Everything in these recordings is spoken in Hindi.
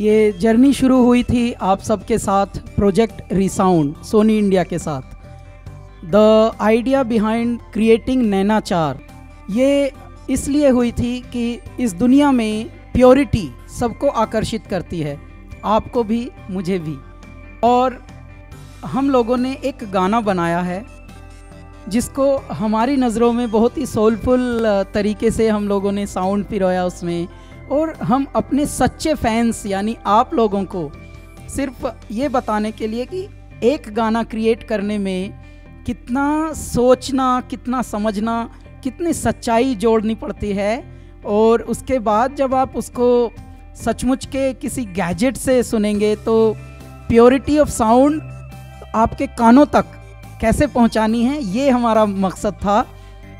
ये जर्नी शुरू हुई थी आप सबके साथ प्रोजेक्ट रिसाउंड सोनी इंडिया के साथ। The idea behind creating Nainachar ये इसलिए हुई थी कि इस दुनिया में प्योरिटी सबको आकर्षित करती है, आपको भी, मुझे भी। और हम लोगों ने एक गाना बनाया है, जिसको हमारी नज़रों में बहुत ही सोलफुल तरीके से हम लोगों ने साउंड पिरोया उसमें। और हम अपने सच्चे फैंस यानी आप लोगों को सिर्फ़ ये बताने के लिए कि एक गाना क्रिएट करने में कितना सोचना, कितना समझना, कितनी सच्चाई जोड़नी पड़ती है और उसके बाद जब आप उसको सचमुच के किसी गैजेट से सुनेंगे तो प्योरिटी ऑफ़ साउंड आपके कानों तक कैसे पहुंचानी है, ये हमारा मकसद था।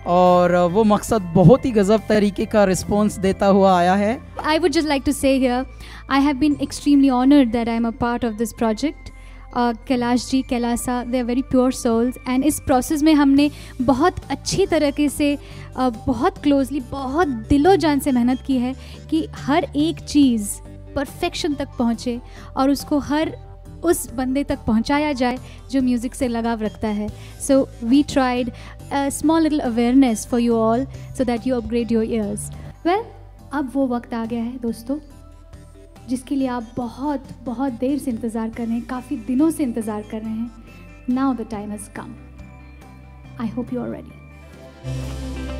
और वो मकसद बहुत ही गज़ब तरीके का रिस्पॉन्स देता हुआ आया है। I would just like to say here I have been extremely honoured that I am a part of this project Kailash ji Kailasa they are very pure souls and इस प्रोसेस में हमने बहुत अच्छी तरीके से uh, बहुत क्लोजली बहुत दिलो जान से मेहनत की है कि हर एक चीज़ परफेक्शन तक पहुँचे और उसको हर उस बंदे तक पहुँचाया जाए जो म्यूज़िक से लगाव रखता है। So we tried small little awareness for you all so that you upgrade your ears well अब वो वक्त आ गया है दोस्तों, जिसके लिए आप बहुत बहुत देर से इंतज़ार कर रहे हैं, काफ़ी दिनों से इंतज़ार कर रहे हैं। Now the time is come I hope you are ready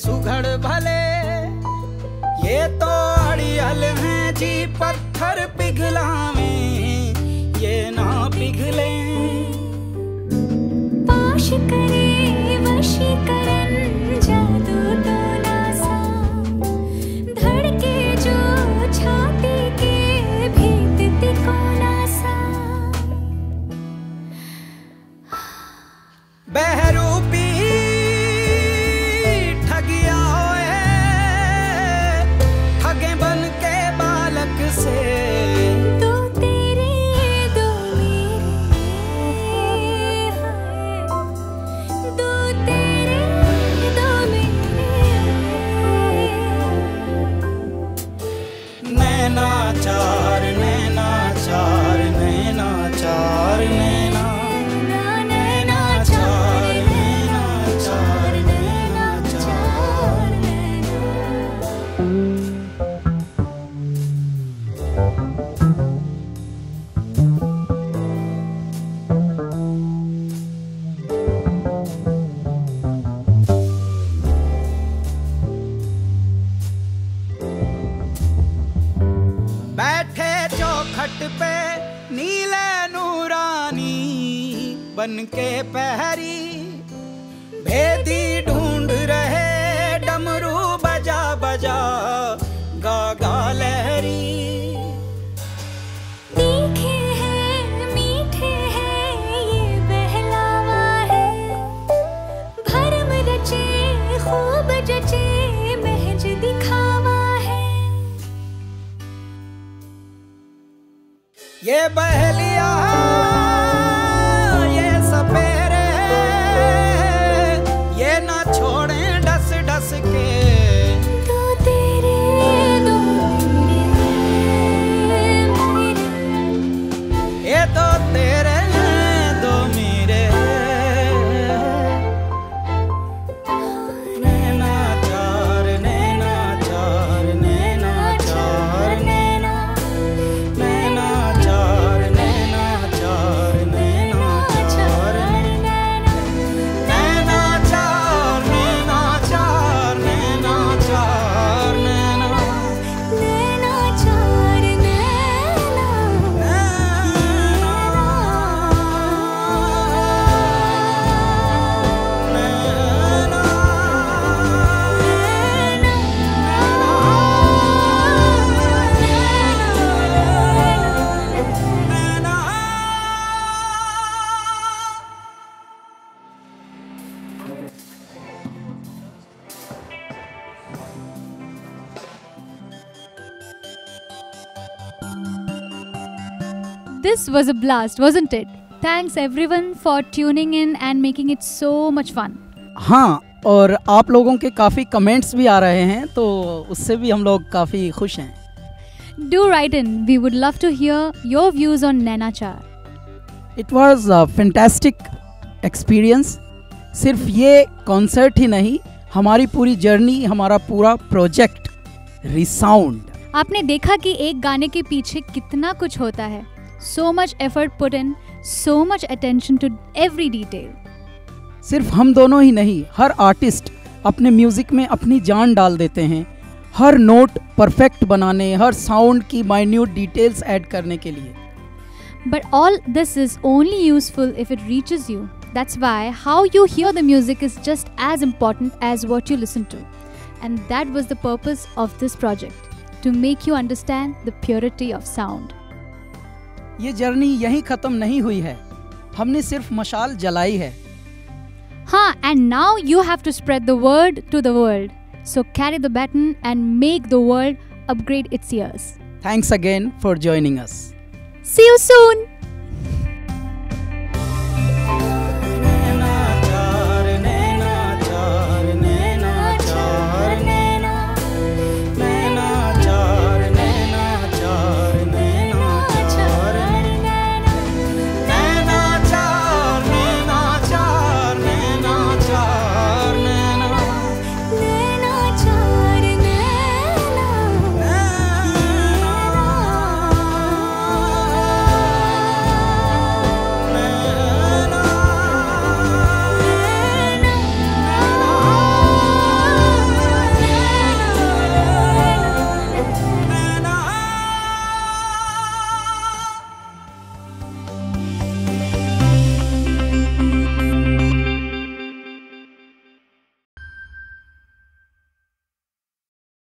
सुघड़ भले। ये तो अड़ियल है जी, पत्थर पिघला में ये ना पिघले। पाश करे वशीकरण जादू बन के पहरी भेदी ढूंढ रहे डमरू बजा बजा गा गा लहरी। तीखे हैं मीठे हैं ये बहलावा है। भरम रचे खूब जचे महज दिखावा है। ये बहलिया this was a blast wasn't it? Thanks everyone for tuning in and making it so much fun. हाँ और आप लोगों के काफ़ी कमेंट्स भी आ रहे हैं तो उससे भी हम लोग काफ़ी खुश हैं। Do write in we would love to hear your views on Nainachar it was a experience सिर्फ़ ये कॉन्सर्ट ही नहीं हमारी पूरी जर्नी हमारा पूरा प्रोजेक्ट रिसाउंड आपने देखा कि एक गाने के पीछे कितना कुछ होता है। So much effort put in so much attention to every detail सिर्फ़ हम दोनों ही नहीं हर आर्टिस्ट अपने म्यूज़िक में अपनी जान डाल देते हैं हर नोट परफेक्ट बनाने हर साउंड की माइन्यूट डिटेल्स एड करने के लिए। But all this is only useful if it reach you that's why how you hear the music is just as important as what you listen to and that was the purpose of this project to make you understand the purity of sound ये जर्नी यहीं खत्म नहीं हुई है। हमने सिर्फ़ मशाल जलाई है। हाँ and now you have to spread the word to the world so carry the baton and make the world upgrade its thanks again for joining us see you soon